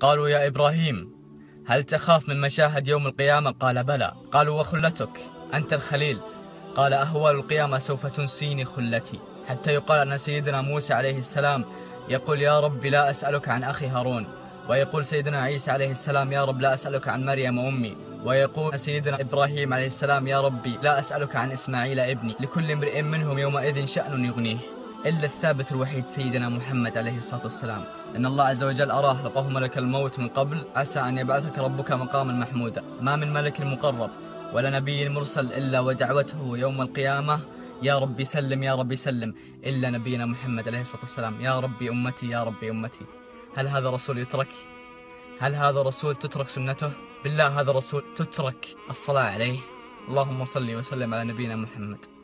قالوا يا إبراهيم هل تخاف من مشاهد يوم القيامة? قال بلى. قالوا وخلتك أنت الخليل. قال أهوال القيامة سوف تنسيني خلتي. حتى يقال أن سيدنا موسى عليه السلام يقول يا رب لا أسألك عن أخي هارون. ويقول سيدنا عيسى عليه السلام يا رب لا أسألك عن مريم أمي ويقول سيدنا إبراهيم عليه السلام يا ربي لا أسألك عن إسماعيل ابني. لكل امرئ منهم يومئذ شأن يغنيه. إلا الثابت الوحيد سيدنا محمد عليه الصلاة والسلام. إن الله عز وجل أراه لقاه ملك الموت من قبل عسى أن يبعثك ربك مقاما محمودا. ما من ملك مقرب ولا نبي مرسل إلا ودعوته يوم القيامة. يا ربي سلم يا ربي سلم إلا نبينا محمد عليه الصلاة والسلام. يا ربي أمتي يا ربي أمتي. هل هذا رسول يترك؟ هل هذا رسول تترك سنته؟ بالله هذا رسول تترك الصلاة عليه. اللهم صل وسلم على نبينا محمد.